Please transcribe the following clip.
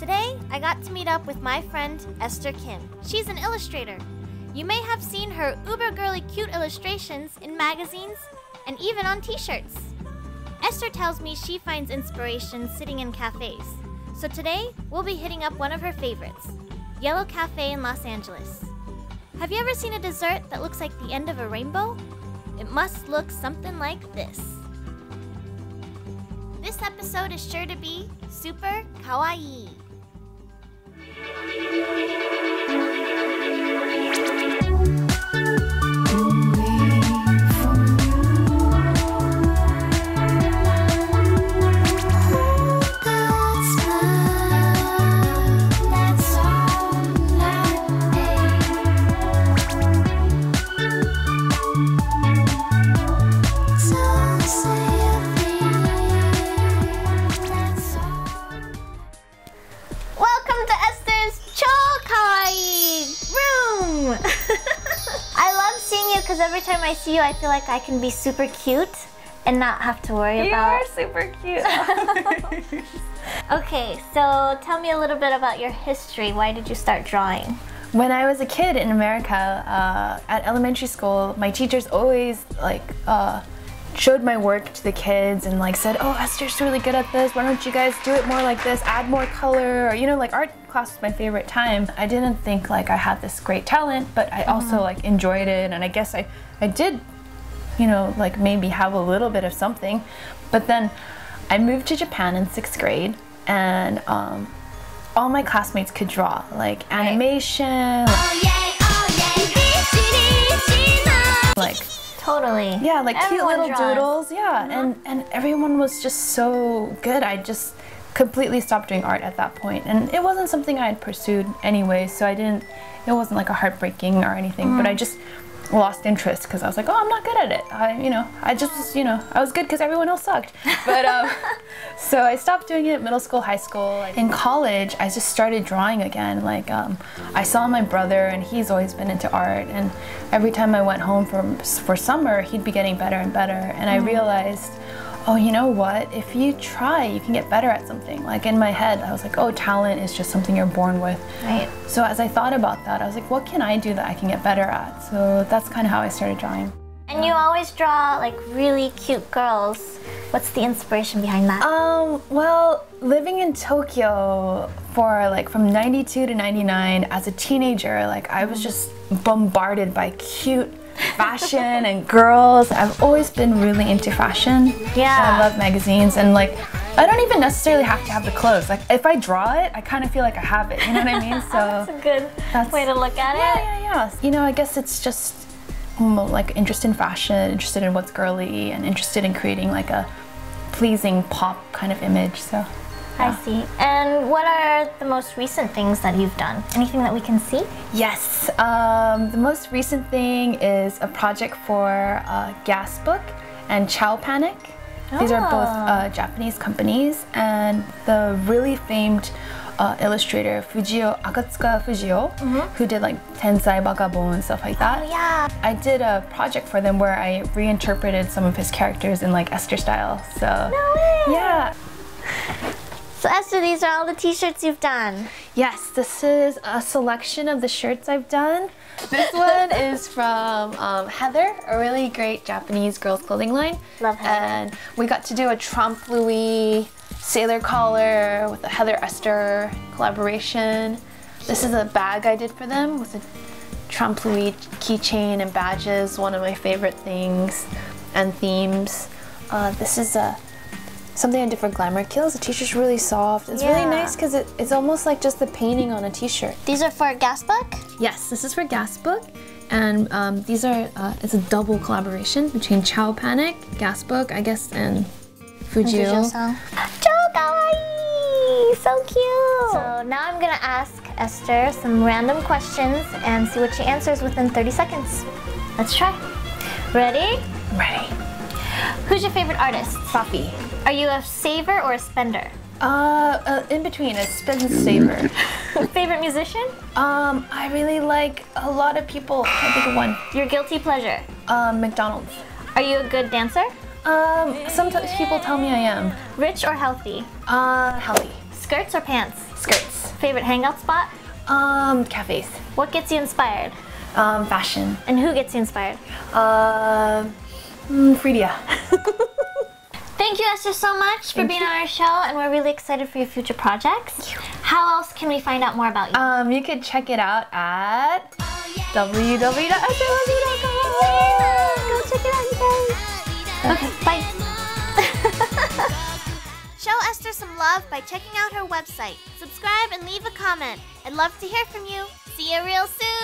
Today, I got to meet up with my friend Esther Kim. She's an illustrator. You may have seen her uber girly cute illustrations in magazines and even on t shirts. Esther tells me she finds inspiration sitting in cafes. So today, we'll be hitting up one of her favorites Yellow Cafe in Los Angeles. Have you ever seen a dessert that looks like the end of a rainbow? It must look something like this. This episode is sure to be super kawaii. Because every time I see you, I feel like I can be super cute and not have to worry You about. are super cute. Okay, so tell me a little bit about your history. Why did you start drawing? when I was a kid in America, uh, at elementary school, my teachers always like uh, showed my work to the kids and like said, "Oh, Esther's really good at this. Why don't you guys do it more like this? Add more color." Or you know, like art class was my favorite time. I didn't think like I had this great talent, but I also like enjoyed it, and I guess I I did you know, like maybe have a little bit of something. But then I moved to Japan in sixth grade, and um, all my classmates could draw, like animation, like Totally. yeah, like cute little draws. Mm-hmm. doodles, yeah, and and everyone was just so good. I just completely stopped doing art at that point, and it wasn't something I had pursued anyway. So I didn't. It wasn't like a heartbreaking or anything, but I Mm. just lost interest because I was like, oh, I'm not good at it. I, you know, I just was, you know, I was good because everyone else sucked. But um, so I stopped doing it middle school, high school. In college, I just started drawing again. Like um, I saw my brother, and he's always been into art. And every time I went home for for summer, he'd be getting better and better. And I realized, oh, you know what? If you try, you can get better at something. Like in my head, I was like, oh, talent is just something you're born with. Right. So as I thought about that, I was like, what can I do that I can get better at? So that's kind of how I started drawing. And you always draw like really cute girls. What's the inspiration behind that? Um, well, living in Tokyo for like from 92 to 99 as a teenager, like I was just bombarded by cute fashion and girls. I've always been really into fashion. Yeah. I love magazines and like I don't even necessarily have to have the clothes. Like if I draw it, I kind of feel like I have it. You know what I mean? So That's a good that's- way to look at yeah, it. yeah, yeah. Yeah. You know, I guess it's just mm, like interested in fashion, interested in what's girly, and interested in creating like a pleasing pop kind of image. So I see. And what are the most recent things that you've done? Anything that we can see? yes, um, the most recent thing is a project for uh, Gasbook and Ciaopanic. Oh. These are both Ah. uh, Japanese companies, and the really famed uh, illustrator Fujio Akatsuka Fujio, who did like Tensai Bakabon and stuff like that. Oh, yeah. I did a project for them where I reinterpreted some of his characters in like Esther style. So No way. yeah. So Esther, these are all the t-shirts you've done. Yes, this is a selection of the shirts I've done. This one is from um, Heather, a really great Japanese girls' clothing line. Love Heather. And we got to do a trompe l'oeil sailor collar with a Heather Esther collaboration. This is a bag I did for them with a trompe l'oeil keychain and badges, one of my favorite things and themes. Uh, this is a something I did for Glamour Kills. The t-shirt's really soft. It's really nice because it, it's almost like just the painting on a t-shirt. These are for Gasbook? Yes, this is for Gasbook, and um, these are uh, it's a double collaboration between Ciaopanic, Gasbook, I guess, and Fujio. Fujio-san. Kawaii! So cute! So now I'm gonna ask Esther some random questions and see what she answers within 30 seconds. Let's try. Ready? Ready? Who's your favorite artist? Safi. Are you a saver or a spender? Uh, uh, in between, a spend saver. favorite musician? um, I really like a lot of people. I think of one. Your guilty pleasure? Um, McDonald's. Are you a good dancer? Um, sometimes people tell me I am. Rich or healthy? Uh, healthy. Skirts or pants? skirts. Favorite hangout spot? Um, cafes. What gets you inspired? Um, fashion. And who gets you inspired? Uh, mm, Friedia. Thank you, Esther, so much for being on our show, and we're really excited for your future projects. How else can we find out more about you? Um, you could check it out at www.estherlovesyou.com. Go check it out, you guys. Okay, bye. Show Esther some love by checking out her website. Subscribe and leave a comment. I'd love to hear from you. See you real soon.